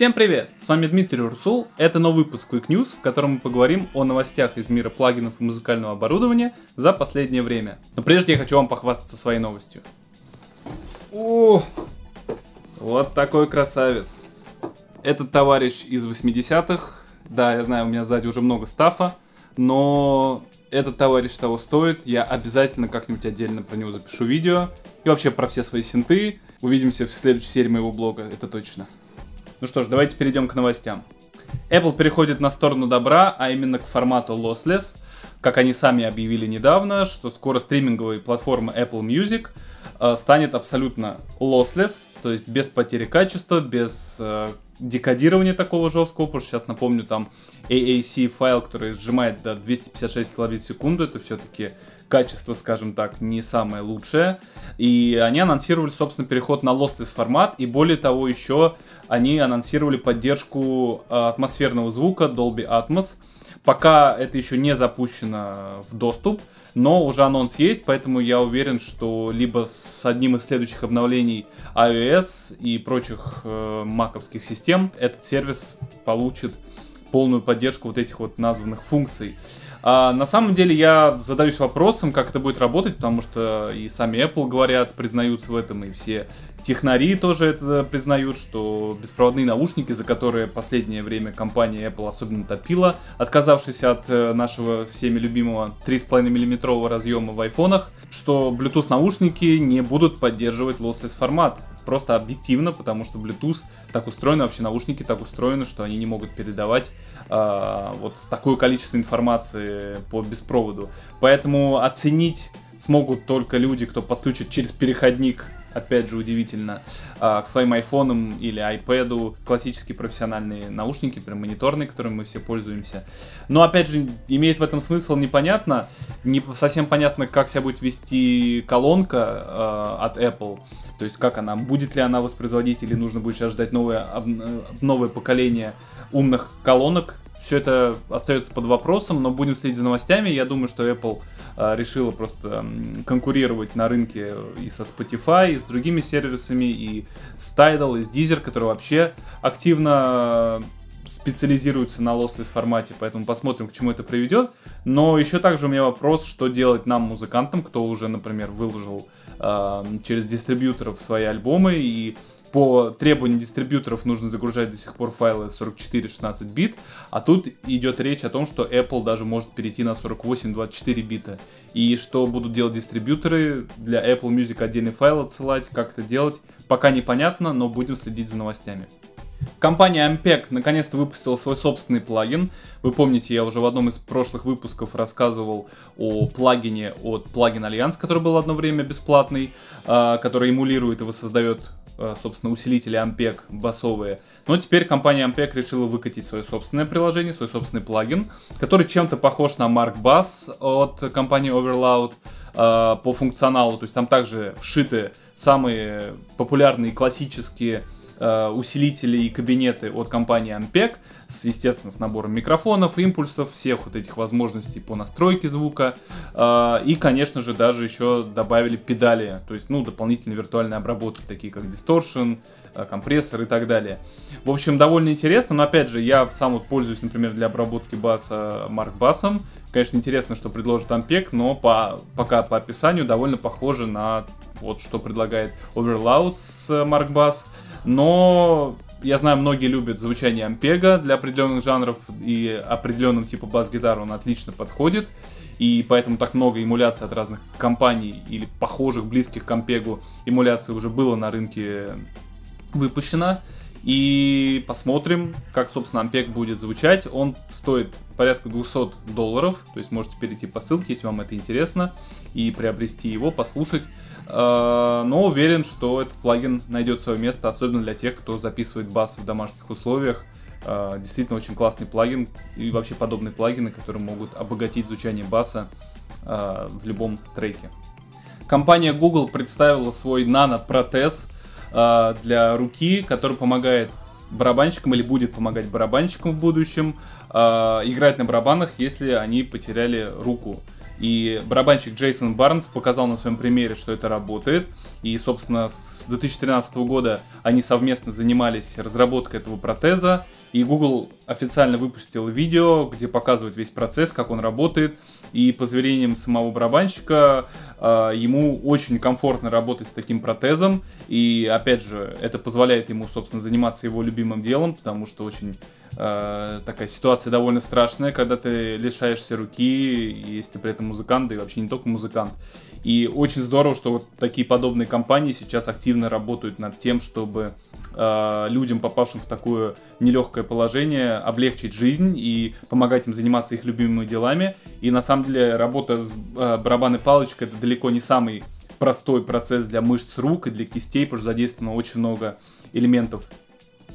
Всем привет! С вами Дмитрий Урсул. Это новый выпуск Quick News, в котором мы поговорим о новостях из мира плагинов и музыкального оборудования за последнее время. Но прежде я хочу вам похвастаться своей новостью. О, вот такой красавец. Этот товарищ из 80-х. Да, я знаю, у меня сзади уже много стафа, но этот товарищ того стоит. Я обязательно как-нибудь отдельно про него запишу видео. И вообще про все свои синты. Увидимся в следующей серии моего блога, это точно. Ну что ж, давайте перейдем к новостям. Apple переходит на сторону добра, а именно к формату lossless. Как они сами объявили недавно, что скоро стриминговая платформа Apple Music э, станет абсолютно lossless, то есть без потери качества, без э, декодирования такого жесткого, потому что сейчас напомню, там AAC файл, который сжимает до 256 килобит в секунду, это все-таки качество, скажем так, не самое лучшее. И они анонсировали, собственно, переход на lossless формат, и более того, еще они анонсировали поддержку э, атмосферного звука Dolby Atmos. Пока это еще не запущено в доступ, но уже анонс есть, поэтому я уверен, что либо с одним из следующих обновлений iOS и прочих э, маковских систем этот сервис получит полную поддержку вот этих вот названных функций. А, на самом деле я задаюсь вопросом, как это будет работать, потому что и сами Apple говорят, признаются в этом, и все технари тоже это признают, что беспроводные наушники, за которые последнее время компания Apple особенно топила, отказавшись от э, нашего всеми любимого 3,5 мм разъема в айфонах, что Bluetooth наушники не будут поддерживать lossless формат. Просто объективно, потому что Bluetooth так устроен, вообще наушники так устроены, что они не могут передавать э, вот такое количество информации по беспроводу. Поэтому оценить смогут только люди, кто подключит через переходник опять же удивительно, а, к своим айфонам или iPad, классические профессиональные наушники, прям мониторные, которыми мы все пользуемся. Но опять же, имеет в этом смысл непонятно, не совсем понятно, как себя будет вести колонка э, от Apple, то есть как она, будет ли она воспроизводить или нужно будет сейчас ждать новое, новое поколение умных колонок, все это остается под вопросом, но будем следить за новостями. Я думаю, что Apple а, решила просто конкурировать на рынке и со Spotify, и с другими сервисами, и с Tidal, и с Deezer, которые вообще активно специализируются на lossless формате, поэтому посмотрим, к чему это приведет. Но еще также у меня вопрос, что делать нам, музыкантам, кто уже, например, выложил э, через дистрибьюторов свои альбомы и по требованию дистрибьюторов нужно загружать до сих пор файлы 44-16 бит, а тут идет речь о том, что Apple даже может перейти на 48-24 бита. И что будут делать дистрибьюторы, для Apple Music отдельный файл отсылать, как это делать, пока непонятно, но будем следить за новостями. Компания Ampeg наконец-то выпустила свой собственный плагин. Вы помните, я уже в одном из прошлых выпусков рассказывал о плагине от Plugin Alliance, который был одно время бесплатный, а, который эмулирует и воссоздает собственно, усилители Ampeg басовые. Но теперь компания Ampeg решила выкатить свое собственное приложение, свой собственный плагин, который чем-то похож на Mark Bass от компании Overloud э, по функционалу. То есть там также вшиты самые популярные классические Э, усилители и кабинеты от компании Ampeg, с, естественно, с набором микрофонов, импульсов, всех вот этих возможностей по настройке звука. Э, и, конечно же, даже еще добавили педали, то есть, ну, дополнительные виртуальные обработки, такие как Distortion, э, компрессор и так далее. В общем, довольно интересно, но, опять же, я сам вот пользуюсь, например, для обработки баса Mark Bassом. Конечно, интересно, что предложит Ampeg, но по, пока по описанию довольно похоже на вот что предлагает Overloud с Mark Bass но я знаю, многие любят звучание Ампега для определенных жанров и определенным типа бас-гитар он отлично подходит. И поэтому так много эмуляций от разных компаний или похожих, близких к Ампегу эмуляций уже было на рынке выпущено. И посмотрим, как, собственно, Ампег будет звучать. Он стоит порядка 200 долларов, то есть можете перейти по ссылке, если вам это интересно, и приобрести его, послушать. А, но уверен, что этот плагин найдет свое место, особенно для тех, кто записывает бас в домашних условиях. А, действительно очень классный плагин и вообще подобные плагины, которые могут обогатить звучание баса а, в любом треке. Компания Google представила свой нано-протез для руки, который помогает барабанщикам или будет помогать барабанщикам в будущем играть на барабанах, если они потеряли руку. И барабанщик Джейсон Барнс показал на своем примере, что это работает. И, собственно, с 2013 года они совместно занимались разработкой этого протеза. И Google официально выпустил видео, где показывает весь процесс, как он работает. И по заверениям самого барабанщика, э, ему очень комфортно работать с таким протезом. И опять же, это позволяет ему, собственно, заниматься его любимым делом, потому что очень э, такая ситуация довольно страшная, когда ты лишаешься руки, если при этом музыкант, да и вообще не только музыкант. И очень здорово, что вот такие подобные компании сейчас активно работают над тем, чтобы э, людям, попавшим в такое нелегкое положение, облегчить жизнь и помогать им заниматься их любимыми делами. И на самом деле работа с э, барабанной палочкой это далеко не самый простой процесс для мышц рук и для кистей, потому что задействовано очень много элементов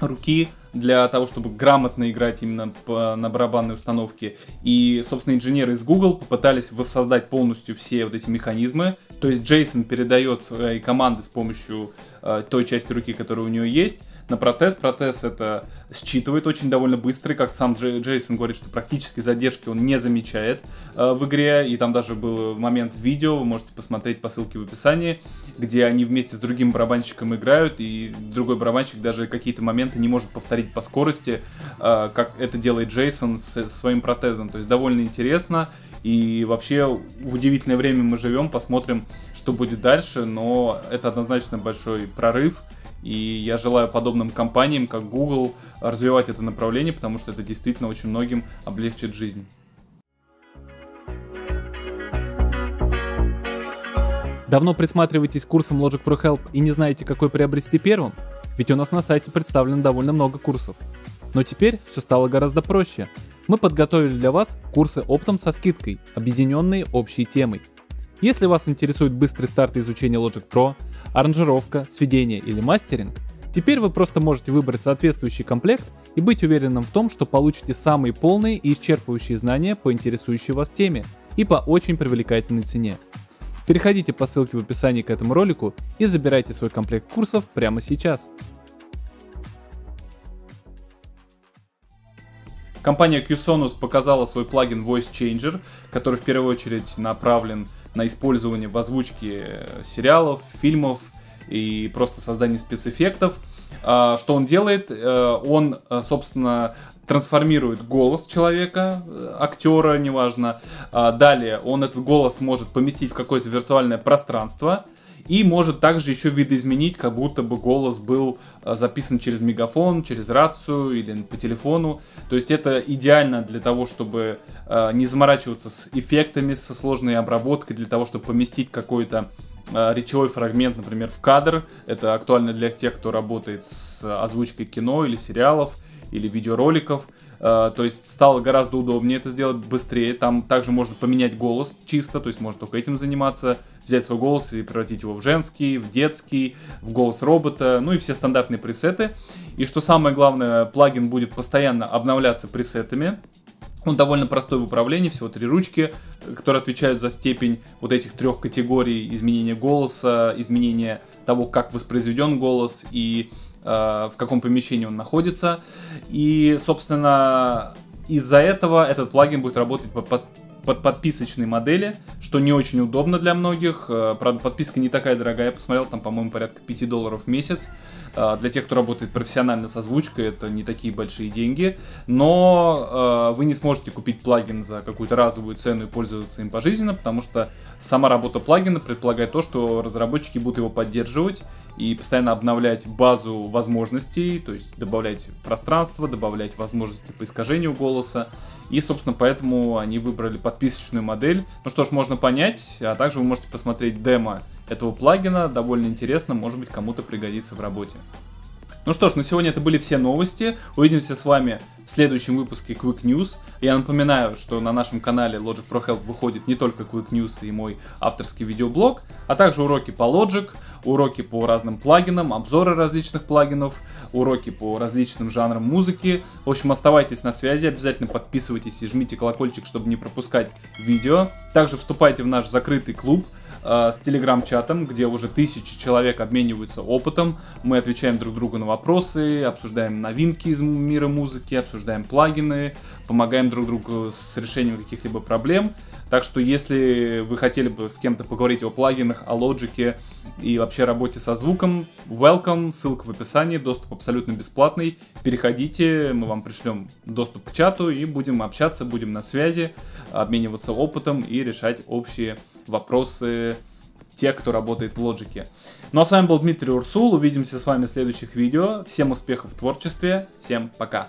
руки для того, чтобы грамотно играть именно по, на барабанной установке. И, собственно, инженеры из Google попытались воссоздать полностью все вот эти механизмы. То есть Джейсон передает свои команды с помощью э, той части руки, которая у него есть, на протез. Протез это считывает очень довольно быстро, как сам Джей, Джейсон говорит, что практически задержки он не замечает э, в игре, и там даже был момент в видео, вы можете посмотреть по ссылке в описании, где они вместе с другим барабанщиком играют, и другой барабанщик даже какие-то моменты не может повторить по скорости, э, как это делает Джейсон с своим протезом. То есть довольно интересно. И вообще в удивительное время мы живем, посмотрим, что будет дальше, но это однозначно большой прорыв. И я желаю подобным компаниям, как Google, развивать это направление, потому что это действительно очень многим облегчит жизнь. Давно присматриваетесь к курсам Logic Pro Help и не знаете, какой приобрести первым? Ведь у нас на сайте представлено довольно много курсов. Но теперь все стало гораздо проще. Мы подготовили для вас курсы оптом со скидкой, объединенные общей темой – если вас интересует быстрый старт изучения Logic Pro, аранжировка, сведение или мастеринг, теперь вы просто можете выбрать соответствующий комплект и быть уверенным в том, что получите самые полные и исчерпывающие знания по интересующей вас теме и по очень привлекательной цене. Переходите по ссылке в описании к этому ролику и забирайте свой комплект курсов прямо сейчас. Компания QSonus показала свой плагин Voice Changer, который в первую очередь направлен на использование в озвучке сериалов, фильмов и просто создание спецэффектов. А, что он делает? Э, он, э, собственно, трансформирует голос человека, э, актера, неважно. А, далее он этот голос может поместить в какое-то виртуальное пространство, и может также еще видоизменить, как будто бы голос был э, записан через мегафон, через рацию или по телефону. То есть это идеально для того, чтобы э, не заморачиваться с эффектами, со сложной обработкой, для того, чтобы поместить какой-то э, речевой фрагмент, например, в кадр. Это актуально для тех, кто работает с озвучкой кино или сериалов или видеороликов. Uh, то есть стало гораздо удобнее это сделать быстрее. Там также можно поменять голос чисто, то есть можно только этим заниматься, взять свой голос и превратить его в женский, в детский, в голос робота, ну и все стандартные пресеты. И что самое главное, плагин будет постоянно обновляться пресетами. Он довольно простой в управлении, всего три ручки, которые отвечают за степень вот этих трех категорий изменения голоса, изменения того, как воспроизведен голос и Э, в каком помещении он находится. И, собственно, из-за этого этот плагин будет работать по, по под подписочной модели, что не очень удобно для многих. Э, правда, подписка не такая дорогая, я посмотрел, там, по-моему, порядка 5 долларов в месяц. Э, для тех, кто работает профессионально с озвучкой, это не такие большие деньги. Но э, вы не сможете купить плагин за какую-то разовую цену и пользоваться им пожизненно, потому что сама работа плагина предполагает то, что разработчики будут его поддерживать и постоянно обновлять базу возможностей, то есть добавлять пространство, добавлять возможности по искажению голоса. И, собственно, поэтому они выбрали подписочную модель. Ну что ж, можно понять, а также вы можете посмотреть демо этого плагина. Довольно интересно, может быть, кому-то пригодится в работе. Ну что ж, на сегодня это были все новости. Увидимся с вами в следующем выпуске Quick News. Я напоминаю, что на нашем канале Logic Pro Help выходит не только Quick News и мой авторский видеоблог, а также уроки по Logic, уроки по разным плагинам, обзоры различных плагинов, уроки по различным жанрам музыки. В общем, оставайтесь на связи, обязательно подписывайтесь и жмите колокольчик, чтобы не пропускать видео. Также вступайте в наш закрытый клуб, э, с телеграм-чатом, где уже тысячи человек обмениваются опытом. Мы отвечаем друг другу на вопросы, обсуждаем новинки из мира музыки, обсуждаем плагины, помогаем друг другу с решением каких-либо проблем. Так что, если вы хотели бы с кем-то поговорить о плагинах, о лоджике и вообще работе со звуком, welcome, ссылка в описании, доступ абсолютно бесплатный. Переходите, мы вам пришлем доступ к чату и будем общаться, будем на связи, обмениваться опытом и решать общие вопросы тех, кто работает в лоджике. Ну а с вами был Дмитрий Урсул, увидимся с вами в следующих видео. Всем успехов в творчестве, всем пока!